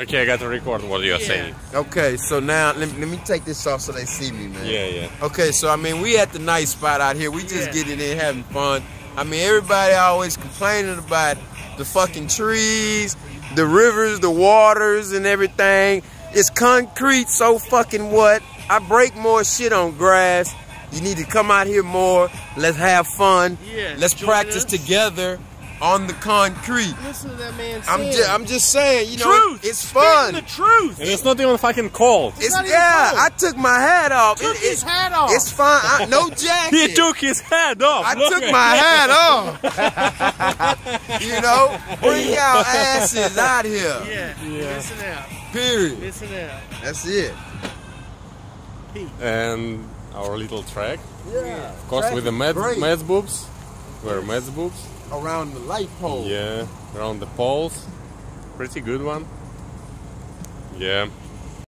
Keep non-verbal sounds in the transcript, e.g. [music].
Okay, I got to record what you're Yeah. saying. Okay, so now let me, let me take this off so they see me, man. Yeah, yeah. Okay, so I mean, we at the nice spot out here. We just Yeah. getting in having fun. I mean, everybody always complaining about the fucking trees, the rivers, the waters, and everything. It's concrete, so fucking what? I break more shit on grass. You need to come out here more. Let's have fun. Yeah, Let's practice us. together on the concrete. Listen to that man I'm saying. just, I'm just saying, you know, truth. it's Spitting fun. the truth. And it's not even fucking cold. It's not even yeah. cold. I took my hat off. Took It- his it- hat off. It's fine. I, no [laughs] jacket. He took his hat off. I Look took at- my hat [laughs] off. you know, bring y'all asses out here. Yeah. Listen out. Period. Listen out. That's it. And our little track, Yeah. of course, with the med, Great. meds boobs. We're meds boobs. around the light pole. Yeah, around the poles. Pretty good one. Yeah.